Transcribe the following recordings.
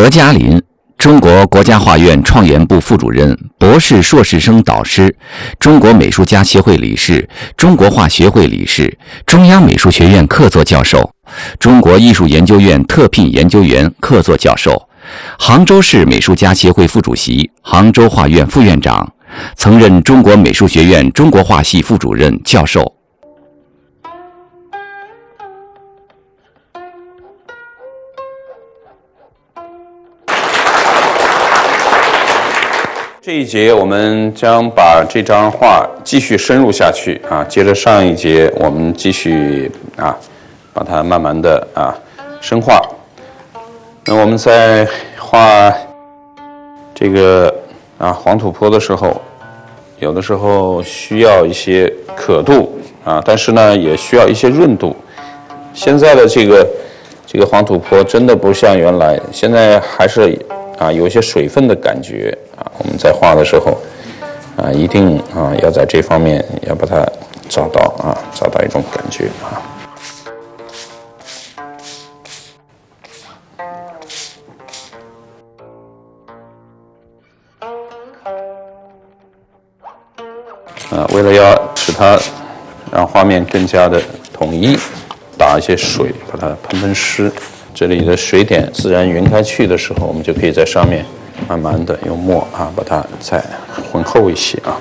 何嘉林，中国国家画院创研部副主任、博士、硕士生导师，中国美术家协会理事，中国画学会理事，中央美术学院客座教授，中国艺术研究院特聘研究员、客座教授，杭州市美术家协会副主席，杭州画院副院长，曾任中国美术学院中国画系副主任、教授。这一节我们将把这张画继续深入下去啊，接着上一节我们继续啊，把它慢慢的啊深化。那我们在画这个啊黄土坡的时候，有的时候需要一些可度啊，但是呢也需要一些润度。现在的这个这个黄土坡真的不像原来，现在还是啊有一些水分的感觉。啊，我们在画的时候，啊，一定啊要在这方面要把它找到啊，找到一种感觉啊。啊，为了要使它让画面更加的统一，打一些水把它喷喷湿，这里的水点自然匀开去的时候，我们就可以在上面。慢慢的用墨啊，把它再浑厚一些啊。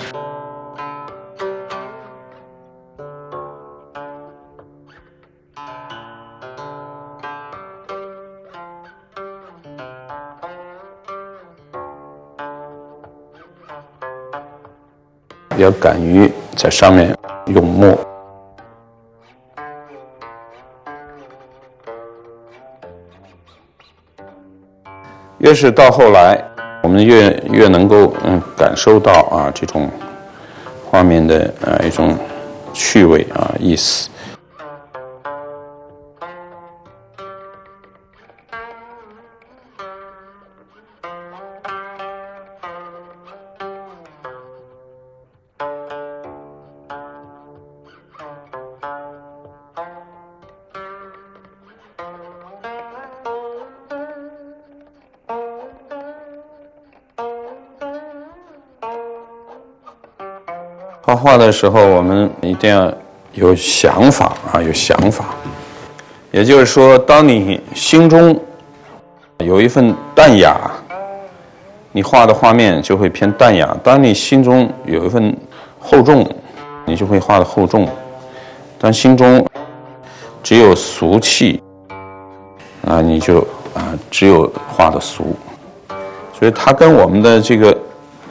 要敢于在上面用墨。越是到后来，我们越越能够嗯感受到啊这种画面的啊一种趣味啊意思。画的时候，我们一定要有想法啊，有想法。也就是说，当你心中有一份淡雅，你画的画面就会偏淡雅；当你心中有一份厚重，你就会画的厚重；当心中只有俗气，啊，你就啊只有画的俗。所以，它跟我们的这个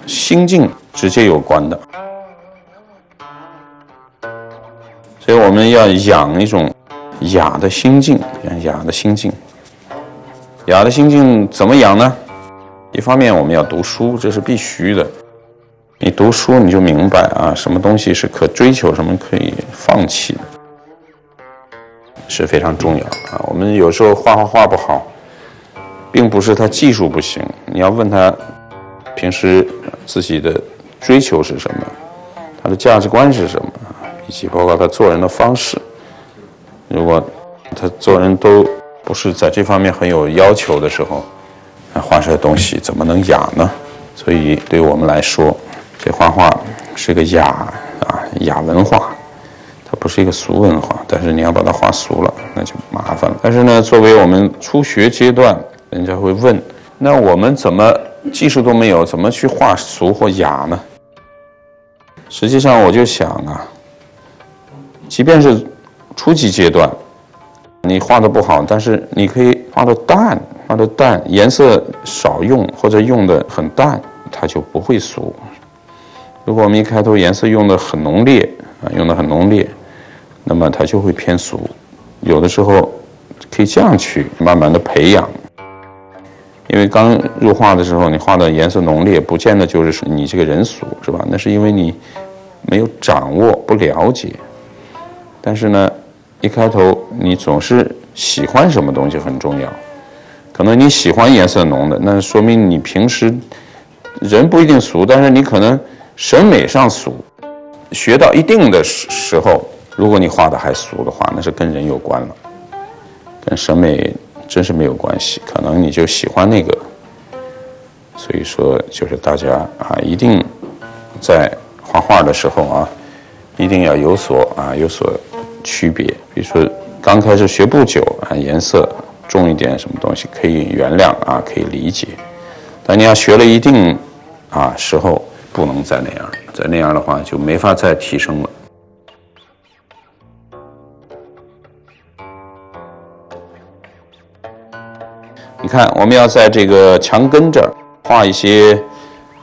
心境直接有关的。所以我们要养一种雅的心境，雅的心境。雅的心境怎么养呢？一方面我们要读书，这是必须的。你读书你就明白啊，什么东西是可追求，什么可以放弃的，是非常重要啊。我们有时候画画画不好，并不是他技术不行，你要问他平时自己的追求是什么，他的价值观是什么。以及包括他做人的方式，如果他做人都不是在这方面很有要求的时候，那画出来东西怎么能雅呢？所以对我们来说，这画画是个雅啊雅文化，它不是一个俗文化。但是你要把它画俗了，那就麻烦了。但是呢，作为我们初学阶段，人家会问：那我们怎么技术都没有，怎么去画俗或雅呢？实际上，我就想啊。即便是初级阶段，你画的不好，但是你可以画的淡，画的淡，颜色少用或者用的很淡，它就不会俗。如果我们一开头颜色用的很浓烈啊，用的很浓烈，那么它就会偏俗。有的时候可以这样去慢慢的培养，因为刚入画的时候，你画的颜色浓烈，不见得就是你这个人俗，是吧？那是因为你没有掌握，不了解。但是呢，一开头你总是喜欢什么东西很重要，可能你喜欢颜色浓的，那说明你平时人不一定俗，但是你可能审美上俗。学到一定的时时候，如果你画的还俗的话，那是跟人有关了，跟审美真是没有关系，可能你就喜欢那个。所以说，就是大家啊，一定在画画的时候啊，一定要有所啊有所区别。比如说，刚开始学不久啊，颜色重一点，什么东西可以原谅啊，可以理解。但你要学了一定啊时候，不能再那样，再那样的话就没法再提升了。你看，我们要在这个墙根这儿。画一些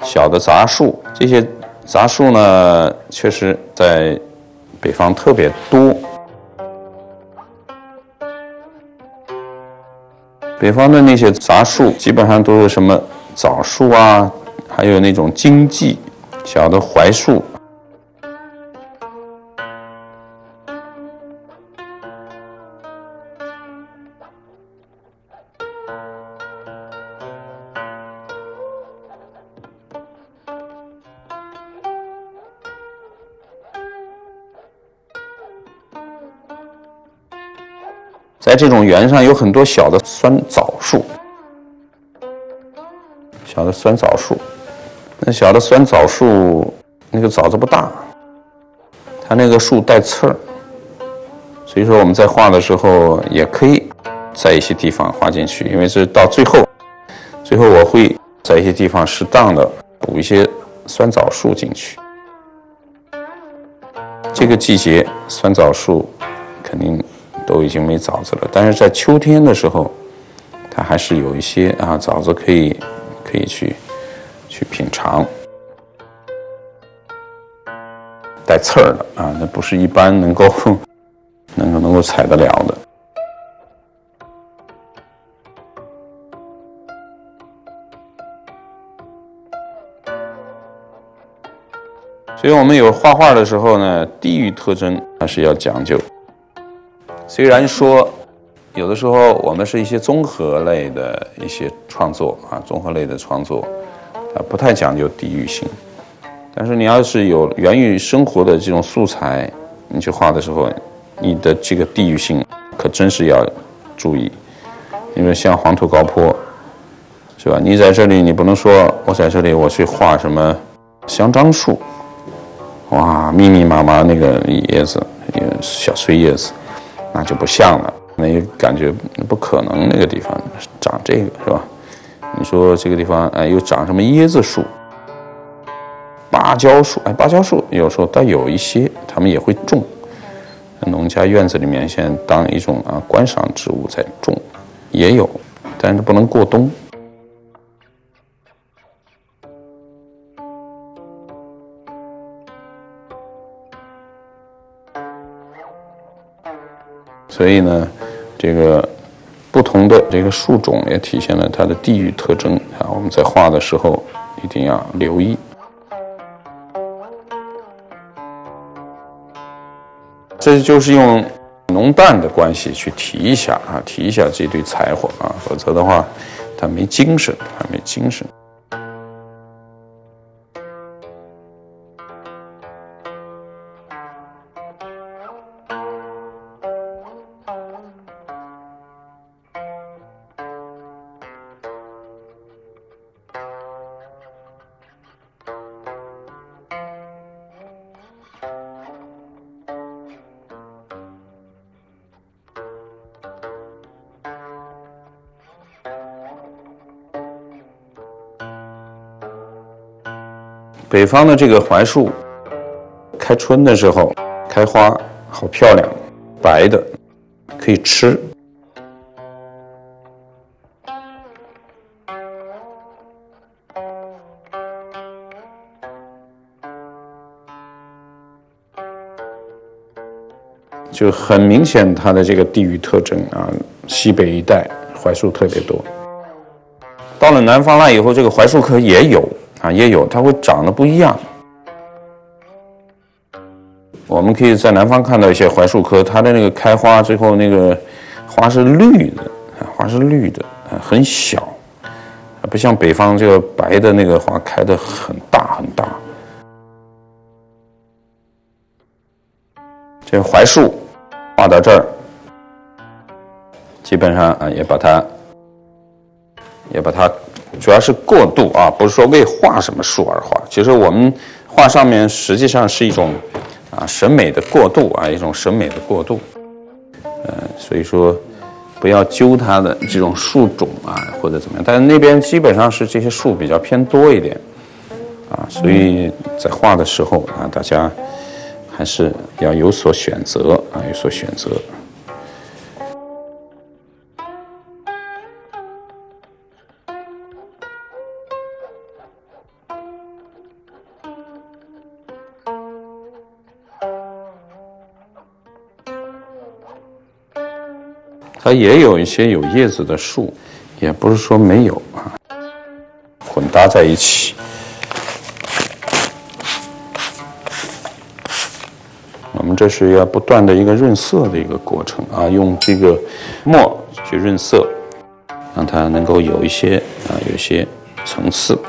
小的杂树，这些杂树呢，确实在北方特别多。北方的那些杂树，基本上都是什么枣树啊，还有那种荆棘、小的槐树。在这种园上有很多小的酸枣树，小的酸枣树，那小的酸枣树那个枣子不大，它那个树带刺儿，所以说我们在画的时候也可以在一些地方画进去，因为是到最后，最后我会在一些地方适当的补一些酸枣树进去。这个季节酸枣树肯定。都已经没枣子了，但是在秋天的时候，它还是有一些啊枣子可以可以去去品尝，带刺儿的啊，那不是一般能够能够能够采得了的。所以我们有画画的时候呢，地域特征还是要讲究。虽然说，有的时候我们是一些综合类的一些创作啊，综合类的创作，啊，不太讲究地域性。但是你要是有源于生活的这种素材，你去画的时候，你的这个地域性可真是要注意。因为像黄土高坡，是吧？你在这里，你不能说我在这里我去画什么香樟树，哇，密密麻麻那个叶子，小碎叶子。那就不像了，那感觉不可能。那个地方长这个是吧？你说这个地方哎，又长什么椰子树、芭蕉树？哎，芭蕉树有时候倒有一些，他们也会种，农家院子里面现在当一种啊观赏植物在种，也有，但是不能过冬。所以呢，这个不同的这个树种也体现了它的地域特征啊。我们在画的时候一定要留意。这就是用浓淡的关系去提一下啊，提一下这对柴火啊，否则的话，它没精神，它没精神。北方的这个槐树，开春的时候开花，好漂亮，白的，可以吃。就很明显，它的这个地域特征啊，西北一带槐树特别多。到了南方来以后，这个槐树科也有。啊，也有，它会长得不一样。我们可以在南方看到一些槐树科，它的那个开花，最后那个花是绿的，花是绿的，很小，不像北方这个白的那个花开的很大很大。这槐树画到这儿，基本上啊也把它也把它，主要是过渡啊，不是说为画什么树而画。其实我们画上面实际上是一种啊审美的过渡啊，一种审美的过渡。呃，所以说不要揪它的这种树种啊或者怎么样。但是那边基本上是这些树比较偏多一点啊，所以在画的时候啊，大家还是要有所选择啊，有所选择。它也有一些有叶子的树，也不是说没有啊，混搭在一起。我们这是要不断的一个润色的一个过程啊，用这个墨去润色，让它能够有一些啊，有些层次。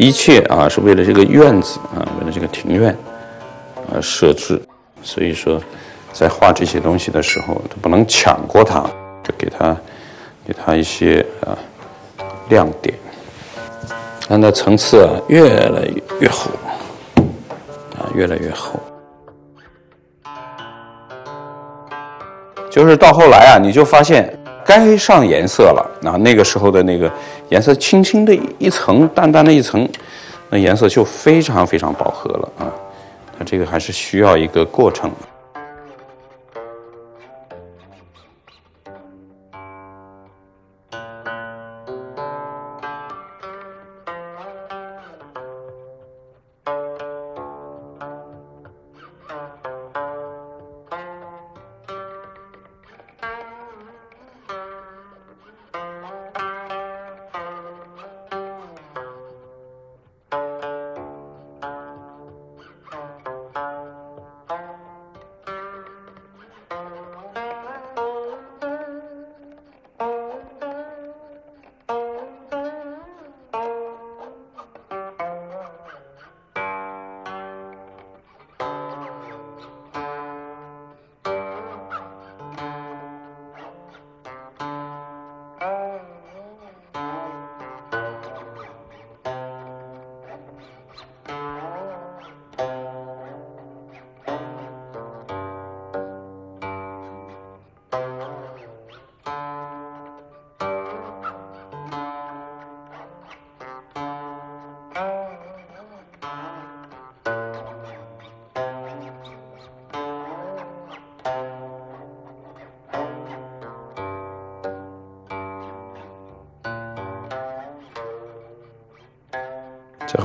一切啊，是为了这个院子啊，为了这个庭院而设置。所以说，在画这些东西的时候，都不能抢过它，就给它给它一些啊亮点，让它层次啊越来越厚啊，越来越厚。就是到后来啊，你就发现。该上颜色了，那那个时候的那个颜色轻轻的一层，淡淡的一层，那颜色就非常非常饱和了啊！它这个还是需要一个过程。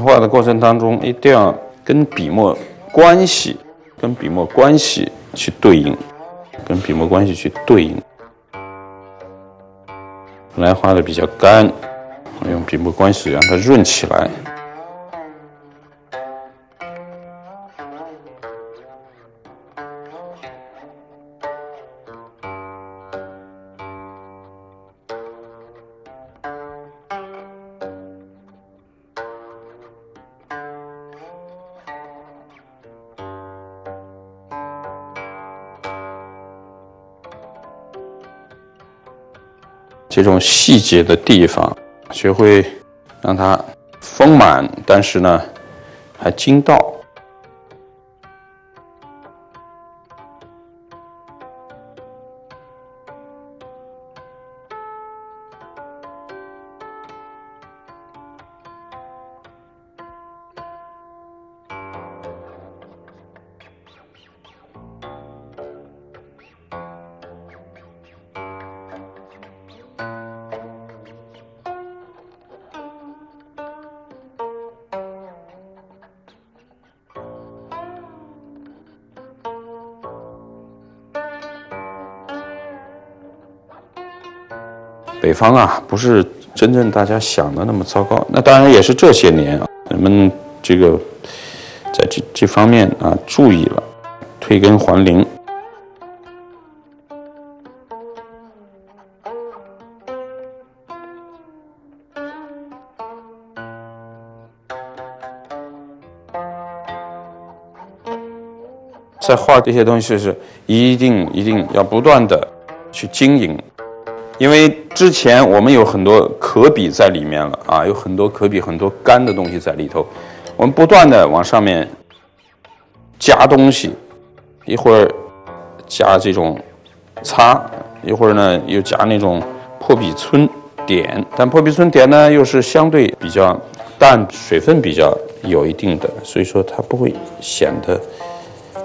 画的过程当中，一定要跟笔墨关系，跟笔墨关系去对应，跟笔墨关系去对应。本来画的比较干，用笔墨关系让它润起来。这种细节的地方，学会让它丰满，但是呢，还精到。北方啊，不是真正大家想的那么糟糕。那当然也是这些年啊，人们这个在这这方面啊注意了，退耕还林。在画这些东西是一定一定要不断的去经营，因为之前我们有很多可比在里面了啊，有很多可比很多干的东西在里头，我们不断的往上面加东西，一会儿加这种擦，一会儿呢又加那种破笔皴点，但破笔皴点呢又是相对比较淡，水分比较有一定的，所以说它不会显得。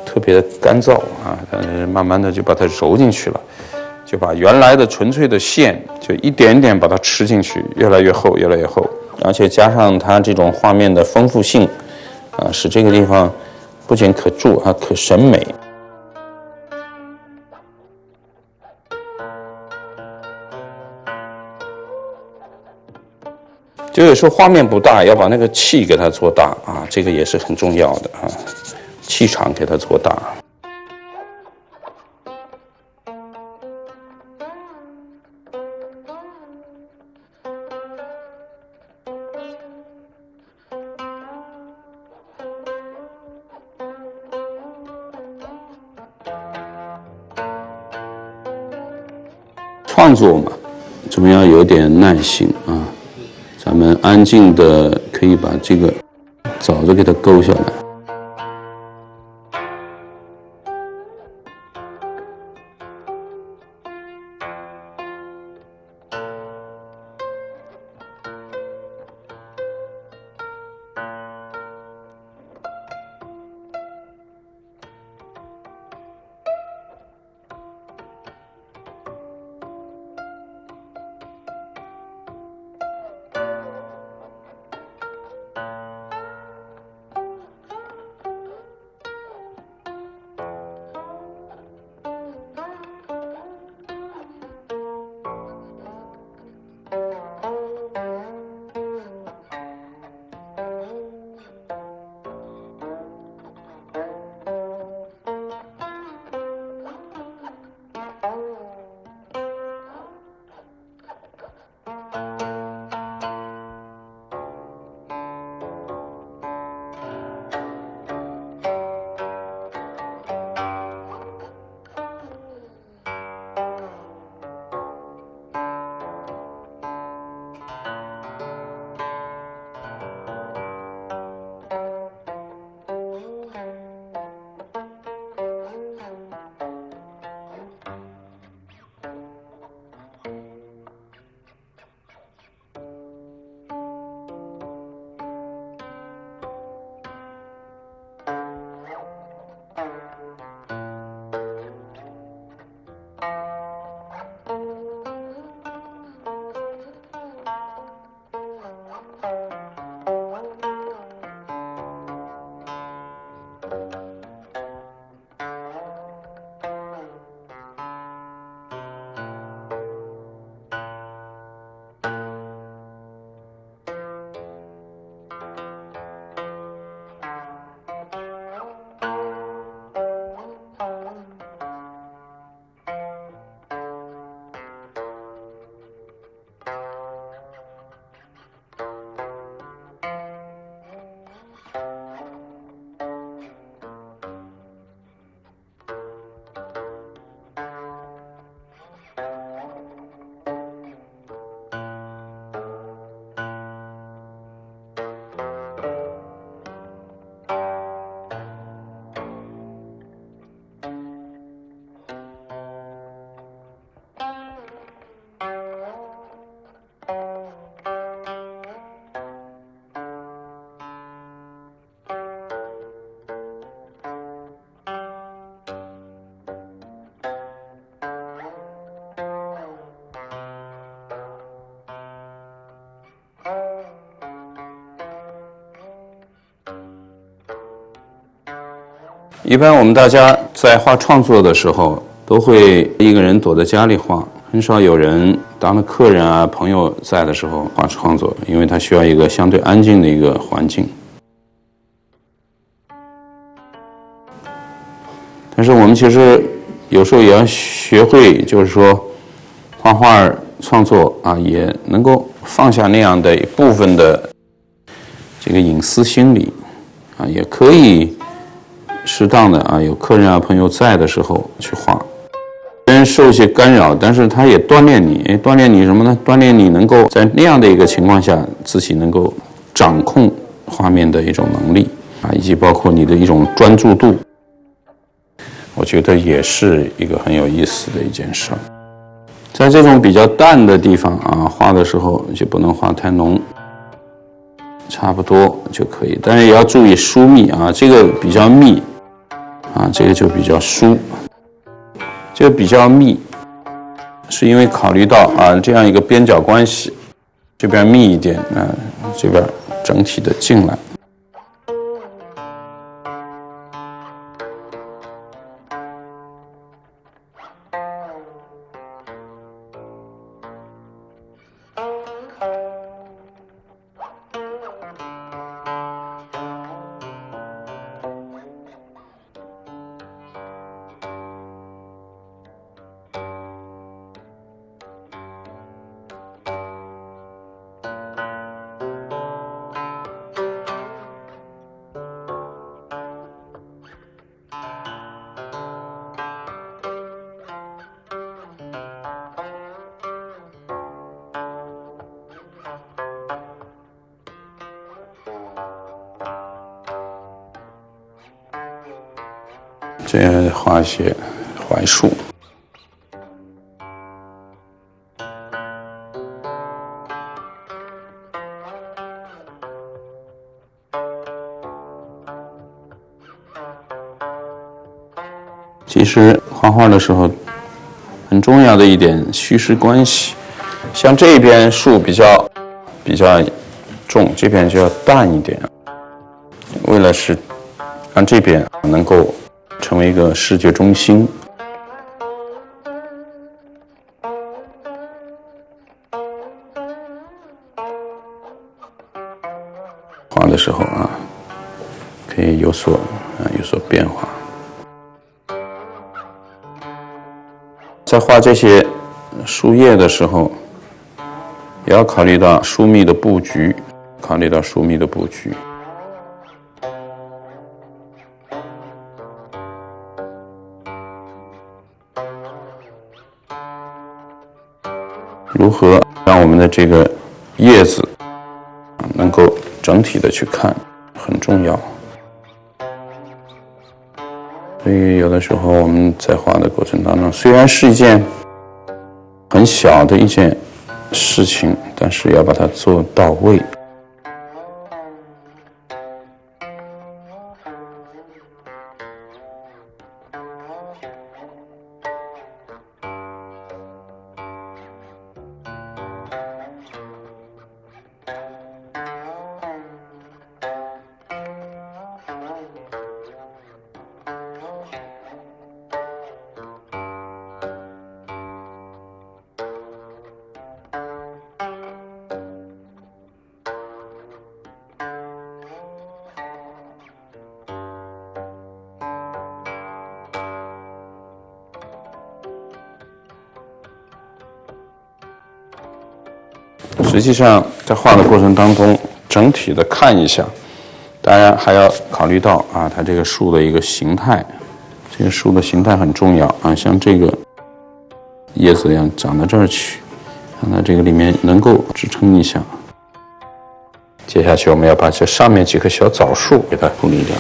特别的干燥啊，但是慢慢的就把它揉进去了，就把原来的纯粹的线就一点点把它吃进去，越来越厚，越来越厚，而且加上它这种画面的丰富性，啊，使这个地方不仅可住，还可审美。就有时候画面不大，要把那个气给它做大啊，这个也是很重要的啊。气场给它做大。创作嘛，总要有点耐心啊。咱们安静的可以把这个枣子给它勾下来。一般我们大家在画创作的时候，都会一个人躲在家里画，很少有人当了客人啊、朋友在的时候画创作，因为他需要一个相对安静的一个环境。但是我们其实有时候也要学会，就是说画画创作啊，也能够放下那样的一部分的这个隐私心理啊，也可以适当的啊，有客人啊朋友在的时候去画，虽然受一些干扰，但是他也锻炼你，锻炼你什么呢？锻炼你能够在那样的一个情况下，自己能够掌控画面的一种能力啊，以及包括你的一种专注度，我觉得也是一个很有意思的一件事儿。在这种比较淡的地方啊，画的时候就不能画太浓，差不多就可以。但是也要注意疏密啊，这个比较密啊，这个就比较疏。这个比较密，是因为考虑到啊这样一个边角关系，这边密一点，啊，这边整体的进来。这样画一些槐树。其实画画的时候，很重要的一点虚实关系，像这边树比较比较重，这边就要淡一点，为了使让这边能够。成为一个视觉中心，画的时候啊，可以有所啊有所变化。在画这些树叶的时候，也要考虑到疏密的布局，考虑到疏密的布局。如何让我们的这个叶子能够整体的去看，很重要。所以有的时候我们在画的过程当中，虽然是一件很小的一件事情，但是要把它做到位。实际上，在画的过程当中，整体的看一下，当然还要考虑到啊，它这个树的一个形态，这个树的形态很重要啊。像这个叶子一样长到这儿去，让它这个里面能够支撑一下。接下去我们要把这上面几棵小枣树给它处理掉。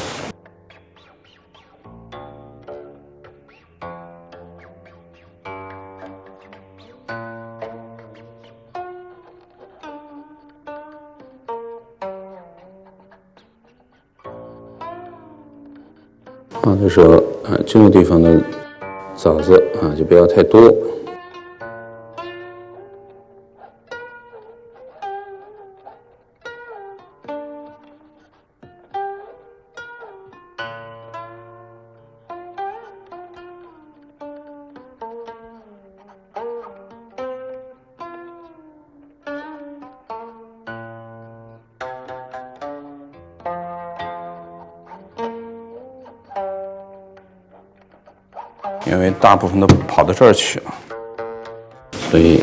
放的时候啊，这个地方的枣子啊，就不要太多。大部分都跑到这儿去了，所以。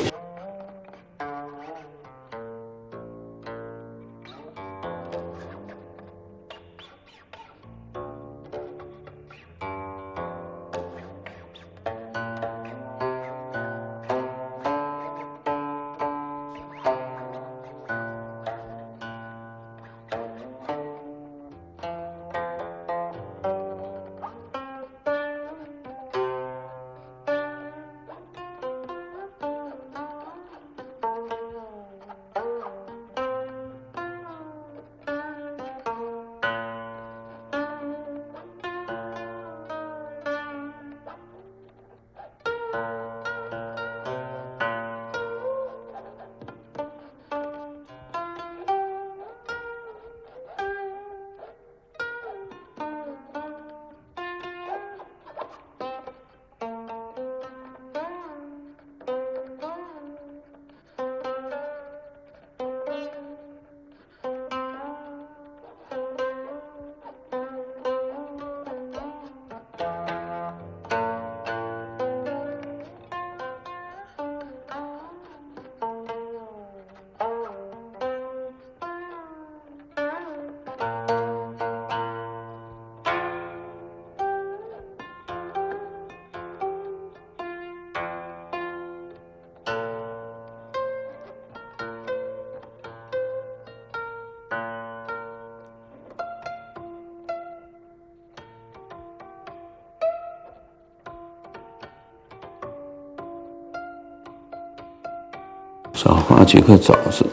少画几颗枣子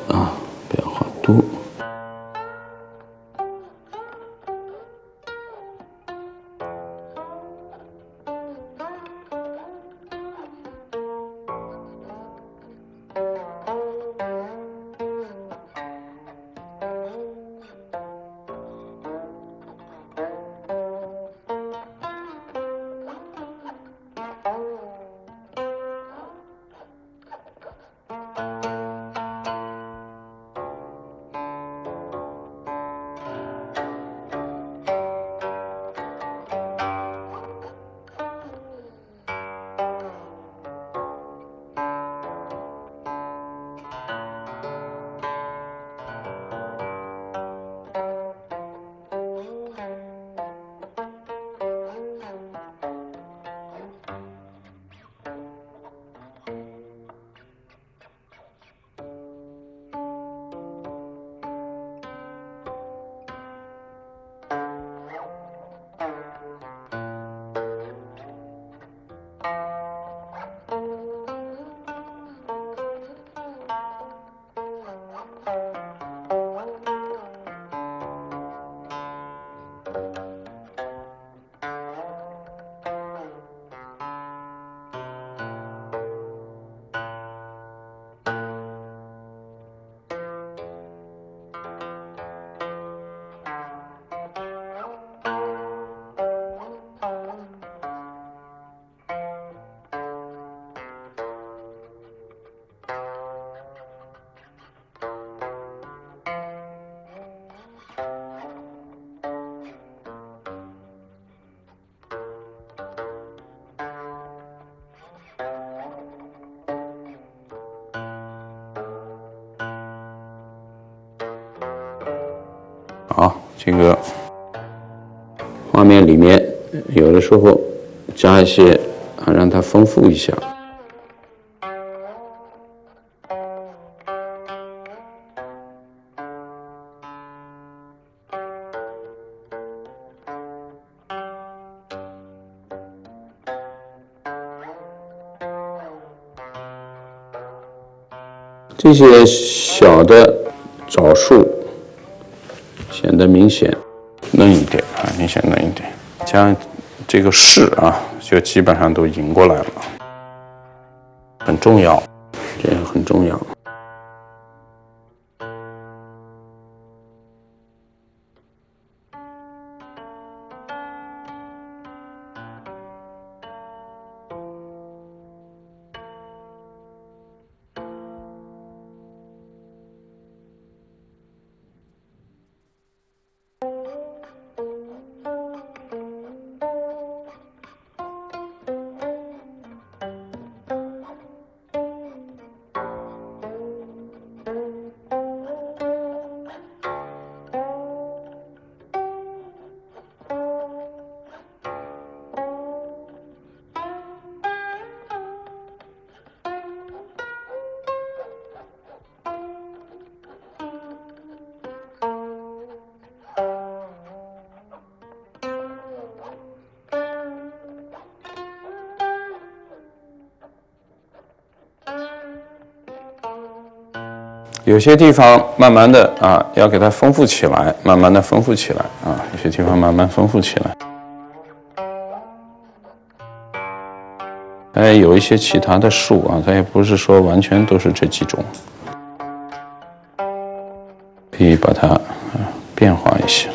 这个画面里面有的时候加一些啊，让它丰富一下。这些小的枣树。显得明显嫩一点啊，明显嫩一点，像这个势啊，就基本上都赢过来了，很重要，这个很重要。有些地方慢慢的啊，要给它丰富起来，慢慢的丰富起来啊，有些地方慢慢丰富起来。哎，有一些其他的树啊，它也不是说完全都是这几种，可以把它啊变化一下。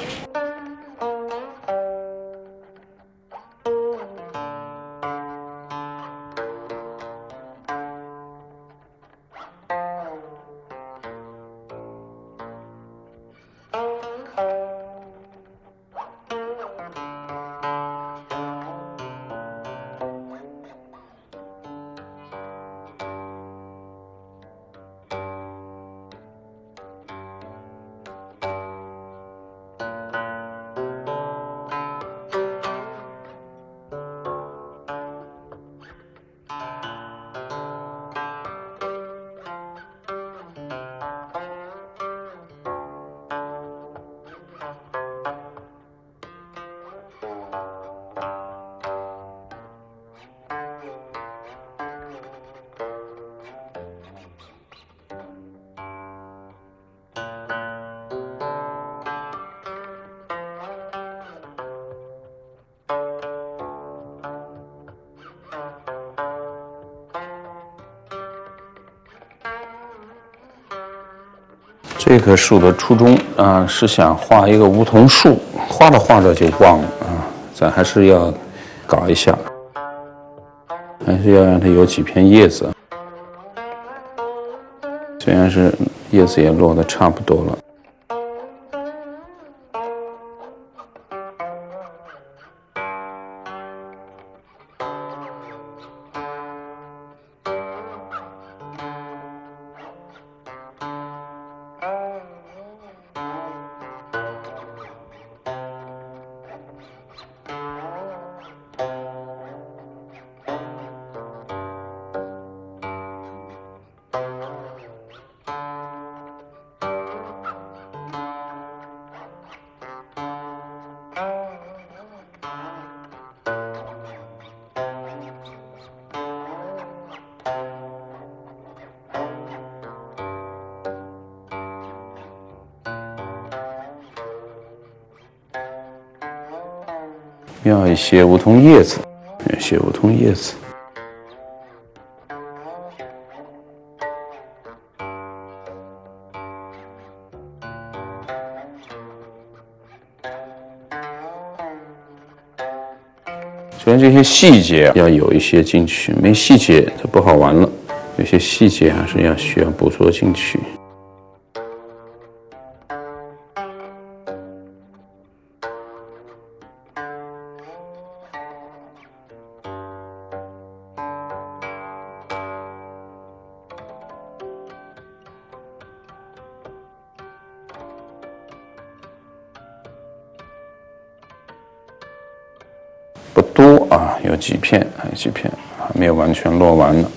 这棵树的初衷啊，是想画一个梧桐树，画着画着就忘了啊，咱还是要搞一下，还是要让它有几片叶子，虽然是叶子也落的差不多了。要一些梧桐叶子，一些梧桐叶子。所以这些细节要有一些进去，没细节就不好玩了。有些细节还是要需要捕捉进去。几片还没有完全落完呢。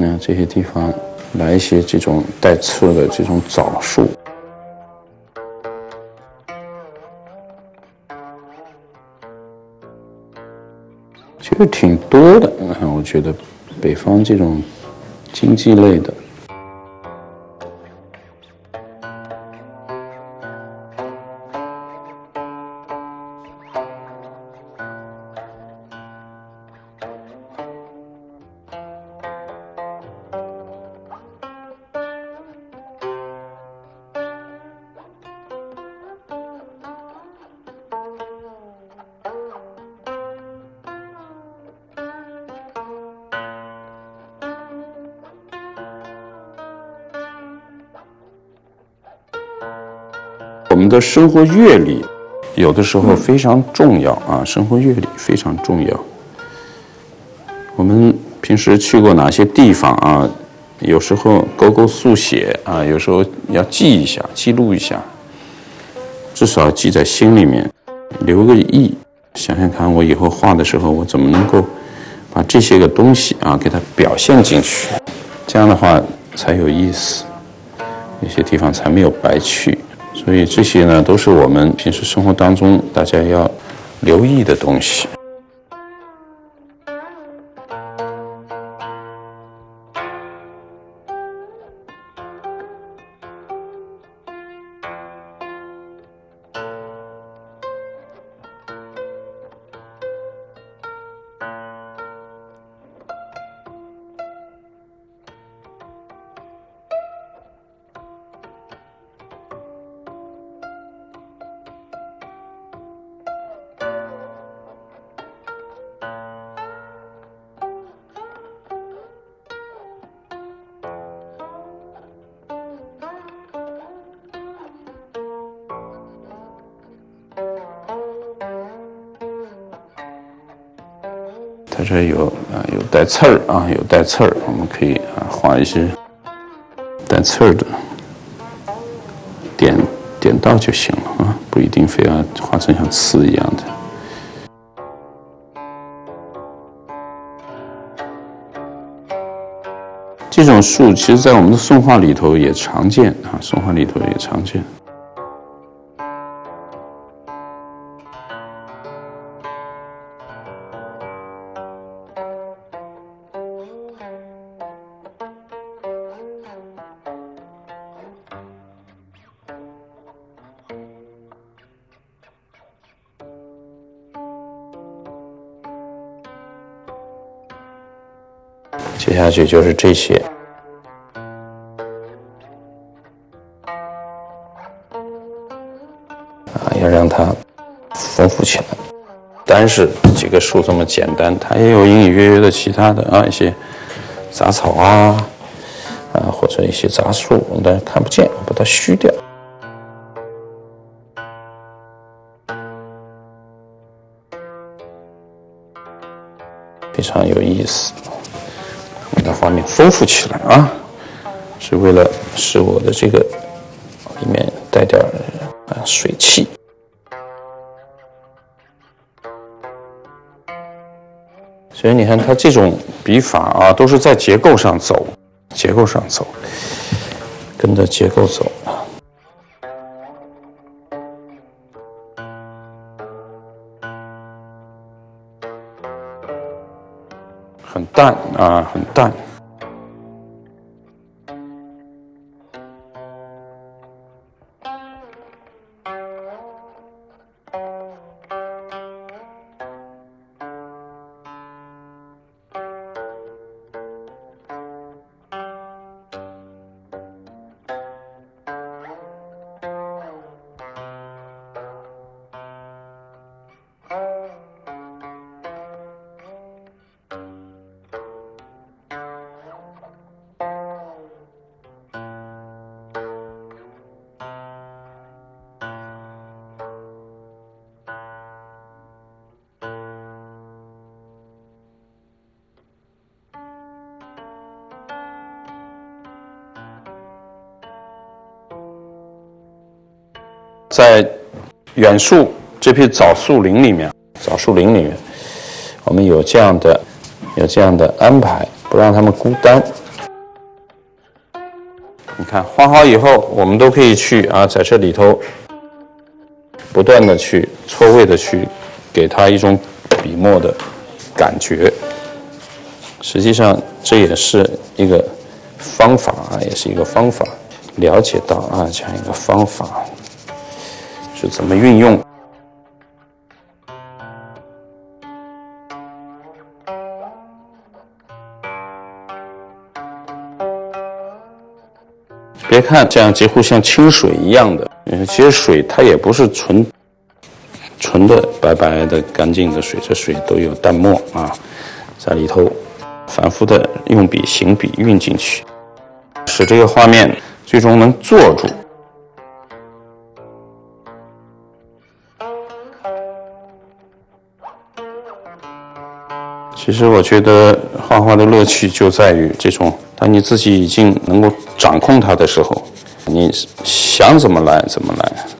那这些地方来一些这种带刺的这种枣树，其实挺多的。我觉得北方这种经济类的。我们的生活阅历有的时候非常重要啊，生活阅历非常重要。我们平时去过哪些地方啊？有时候勾勾速写啊，有时候要记一下，记录一下，至少记在心里面，留个意。想想看，我以后画的时候，我怎么能够把这些个东西啊给它表现进去？这样的话才有意思，有些地方才没有白去。所以这些呢，都是我们平时生活当中大家要留意的东西。它这有啊，有带刺儿啊，有带刺儿，我们可以啊画一些带刺儿的点点到就行了啊，不一定非要画成像刺一样的。这种树其实，在我们的宋画里头也常见啊，宋画里头也常见。下去就是这些，啊，要让它丰富起来。单是几个树这么简单，它也有隐隐约约的其他的啊，一些杂草啊，啊，或者一些杂树，我们看不见，把它虚掉，非常有意思。的画面丰富起来啊，是为了使我的这个里面带点啊水汽。所以你看，它这种笔法啊，都是在结构上走，结构上走，跟着结构走。淡啊，很淡。远树这片枣树林里面，枣树林里面，我们有这样的有这样的安排，不让他们孤单。你看画好以后，我们都可以去啊，在这里头不断的去错位的去给他一种笔墨的感觉。实际上这也是一个方法啊，也是一个方法，了解到啊这样一个方法。是怎么运用？别看这样几乎像清水一样的，其实水它也不是纯纯的白白的干净的水，这水都有淡墨啊，在里头反复的用笔行笔运进去，使这个画面最终能坐住。其实我觉得画画的乐趣就在于这种，当你自己已经能够掌控它的时候，你想怎么来怎么来。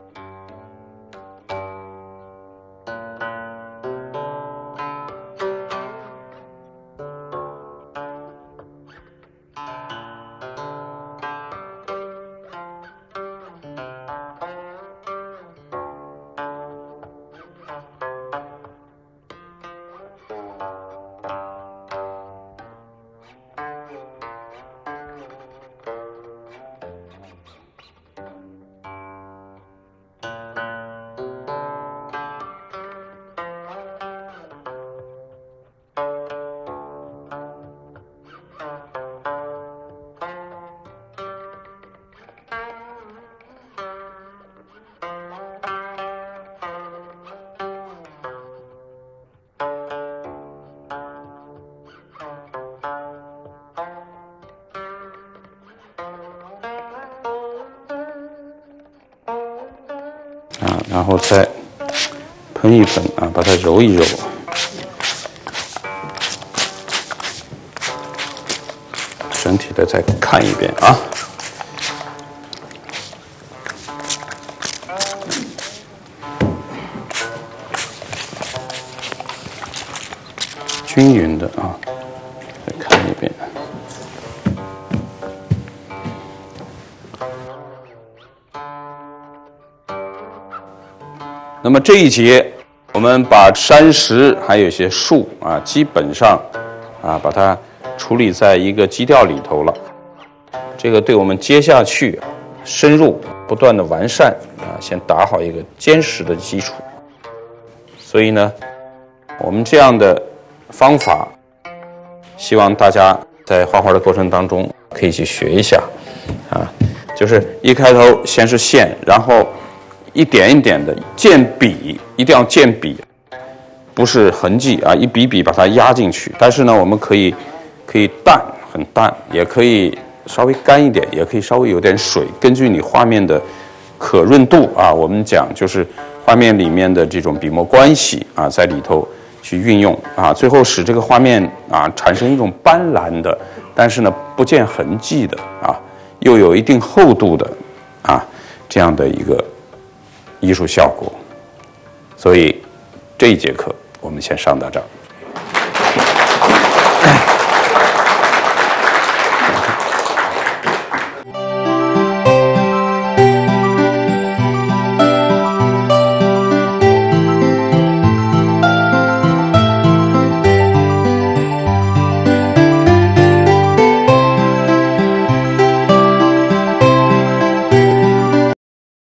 然后再喷一喷啊，把它揉一揉，整体的再看一遍啊，均匀的啊，那么这一节，我们把山石还有一些树啊，基本上啊，把它处理在一个基调里头了。这个对我们接下去深入不断的完善啊，先打好一个坚实的基础。所以呢，我们这样的方法，希望大家在画画的过程当中可以去学一下啊，就是一开头先是线，然后。一点一点的见笔，一定要见笔，不是痕迹啊，一笔笔把它压进去。但是呢，我们可以可以淡，很淡，也可以稍微干一点，也可以稍微有点水，根据你画面的可润度啊，我们讲就是画面里面的这种笔墨关系啊，在里头去运用啊，最后使这个画面啊产生一种斑斓的，但是呢不见痕迹的啊，又有一定厚度的啊这样的一个。艺术效果。所以这一节课我们先上到这儿。